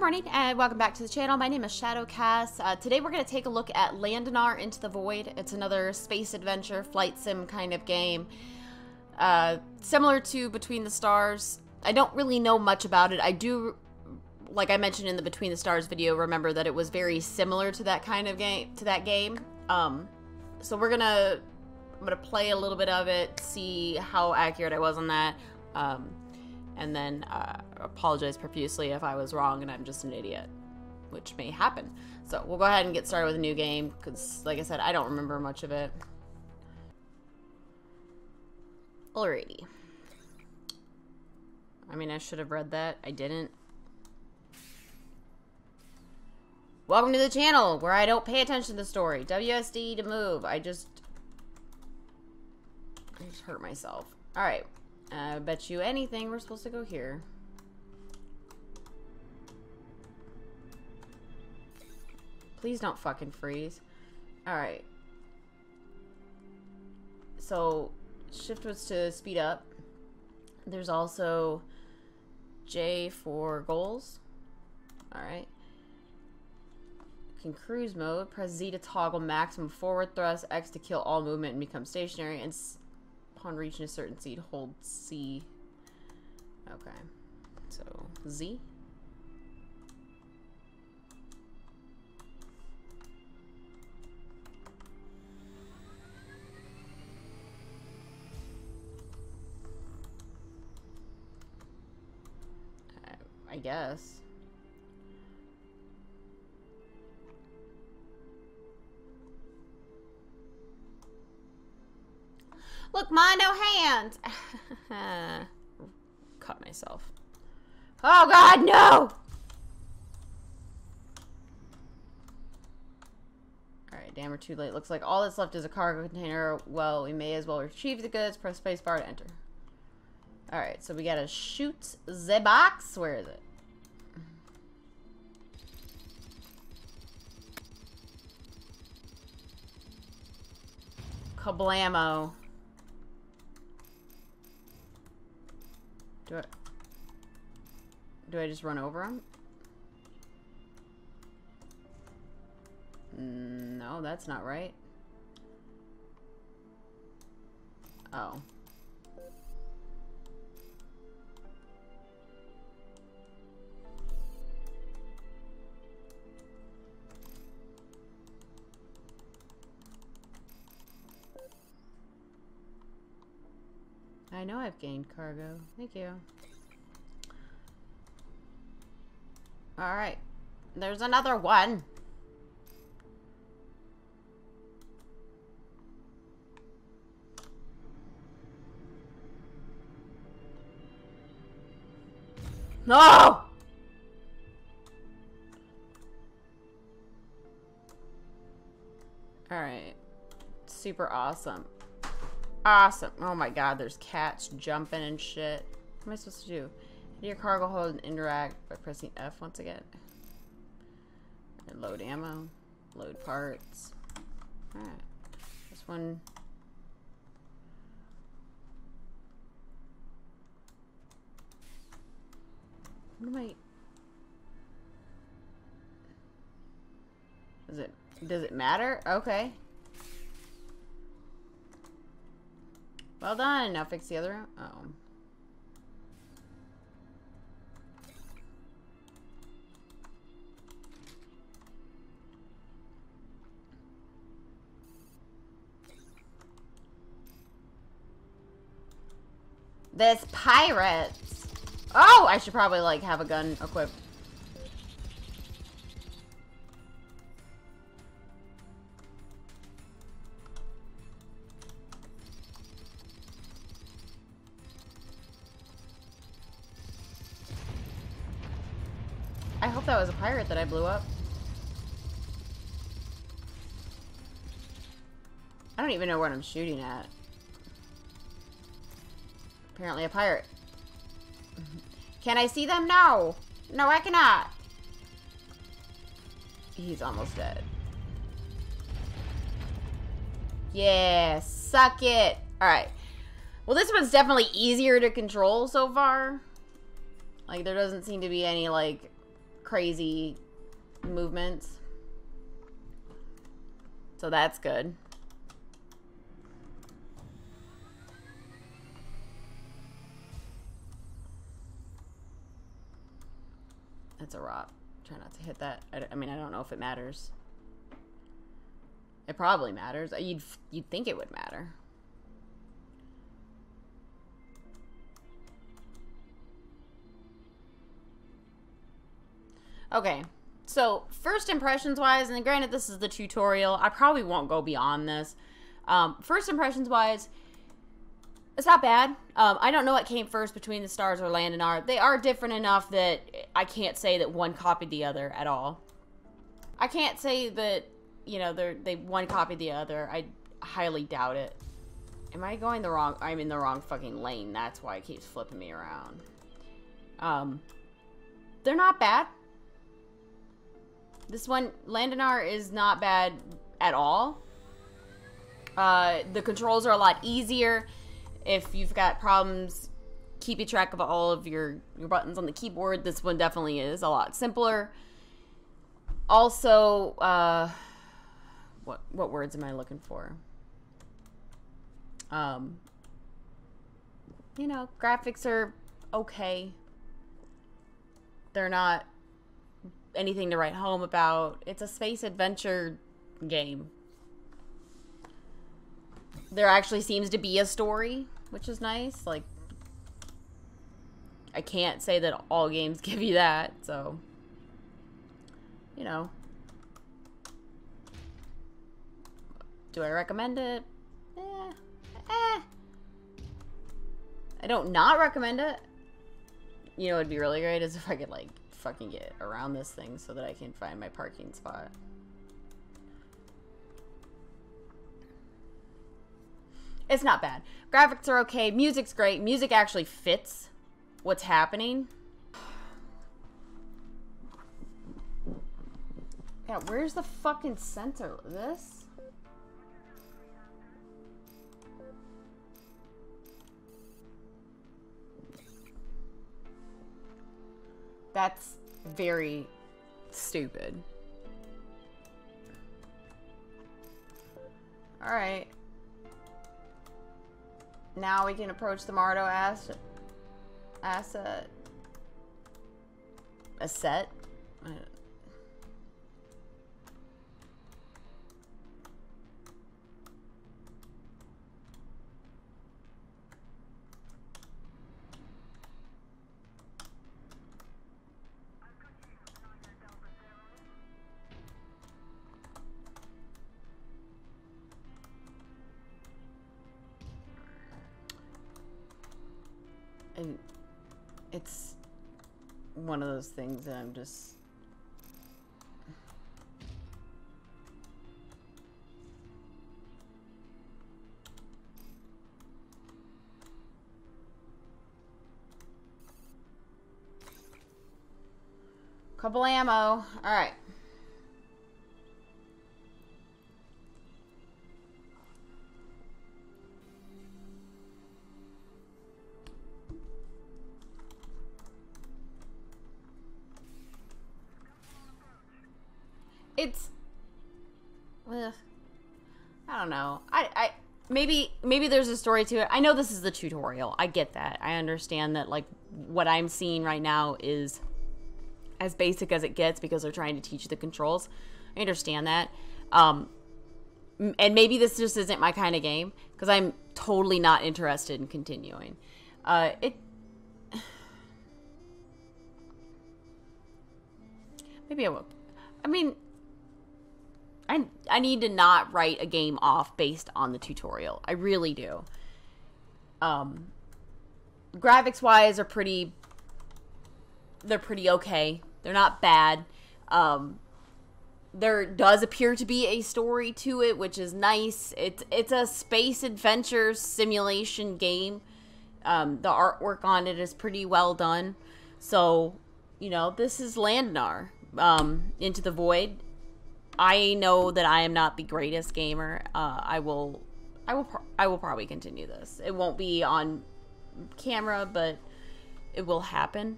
morning and welcome back to the channel. My name is ShadowCas. Uh, today we're going to take a look at Landinar Into the Void. It's another space adventure, flight sim kind of game. Uh, similar to Between the Stars. I don't really know much about it. I do, like I mentioned in the Between the Stars video, remember that it was very similar to that kind of game, to that game. Um, so we're going to, I'm going to play a little bit of it, see how accurate I was on that. Um, and then uh, apologize profusely if I was wrong and I'm just an idiot, which may happen. So we'll go ahead and get started with a new game because, like I said, I don't remember much of it. Alrighty. I mean, I should have read that. I didn't. Welcome to the channel where I don't pay attention to the story. WASD to move. I just... I just hurt myself. Alright. I bet you anything we're supposed to go here. Please don't fucking freeze. Alright. So, shift was to speed up. There's also J for goals. Alright. Can cruise mode. Press Z to toggle maximum forward thrust, X to kill all movement and become stationary, and upon reaching a certain seed, hold C. Okay. So, Z. I guess. Look, ma, no hands. Cut myself. Oh, God, no! Alright, damn, we're too late. Looks like all that's left is a cargo container. Well, we may as well retrieve the goods. Press spacebar to enter. Alright, so we gotta shoot the box. Where is it? Kablamo. Do I... Do I just run over him? No, that's not right. Oh. I know I've gained cargo. Thank you. Alright. There's another one. No! Alright. Super awesome. Awesome. Oh my god, there's cats jumping and shit. What am I supposed to do? Your cargo hold and interact by pressing F once again. And load ammo. Load parts. Alright. This one. What am I... Does it... Does it matter? Okay. Well done. Now fix the other. Oh. This pirates. Oh, I should probably like have a gun equipped. That was a pirate that I blew up. I don't even know what I'm shooting at. Apparently a pirate. Can I see them? No. No, I cannot. He's almost dead. Yeah, suck it. Alright. Well, this one's definitely easier to control so far. Like, there doesn't seem to be any, like, crazy movements. So that's good. That's a rock. Try not to hit that. I, I mean, I don't know if it matters. It probably matters. Uh, you'd you'd think it would matter. Okay, so first impressions wise, and granted this is the tutorial, I probably won't go beyond this. Um, first impressions wise, it's not bad. Um, I don't know what came first between the stars or Landinar. They are different enough that I can't say that one copied the other at all. I can't say that you know they they one copied the other. I highly doubt it. Am I going the wrong? I'm in the wrong fucking lane. That's why it keeps flipping me around. Um, they're not bad. This one, Landinar is not bad at all. Uh, the controls are a lot easier. If you've got problems keeping track of all of your, your buttons on the keyboard, this one definitely is a lot simpler. Also, uh, what what words am I looking for? Um, you know, graphics are okay. They're not anything to write home about. It's a space adventure game. There actually seems to be a story, which is nice. Like, I can't say that all games give you that, so, you know. Do I recommend it? Eh. Eh. I don't not recommend it. You know, it'd be really great is if I could, like, fucking get around this thing so that I can find my parking spot. It's not bad. Graphics are okay. Music's great. Music actually fits what's happening. Yeah, where's the fucking center? This? That's very stupid. Alright. Now we can approach the Mardo asset. Asset. Uh, asset? One of those things that I'm just Couple ammo. All right. It's ugh, I don't know. I I maybe maybe there's a story to it. I know this is the tutorial. I get that. I understand that like what I'm seeing right now is as basic as it gets because they're trying to teach you the controls. I understand that. Um and maybe this just isn't my kind of game because I'm totally not interested in continuing. Uh it maybe I will. I mean, I I need to not write a game off based on the tutorial. I really do. Um, graphics wise are pretty. They're pretty okay. They're not bad. Um, there does appear to be a story to it, which is nice. It's it's a space adventure simulation game. Um, the artwork on it is pretty well done. So, you know, this is Landinar um, Into the Void. I know that I am not the greatest gamer. Uh, I will, I will, I will probably continue this. It won't be on camera, but it will happen.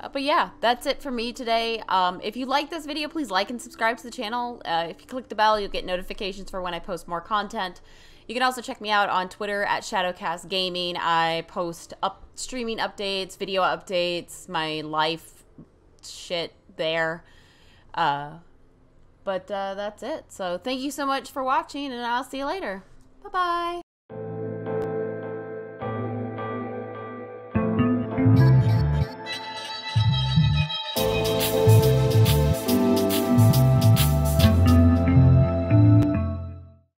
Uh, but yeah, that's it for me today. Um, if you like this video, please like and subscribe to the channel. Uh, if you click the bell, you'll get notifications for when I post more content. You can also check me out on Twitter at ShadowCas Gaming. I post up streaming updates, video updates, my life shit there. Uh, but uh, that's it. So thank you so much for watching, and I'll see you later. Bye bye.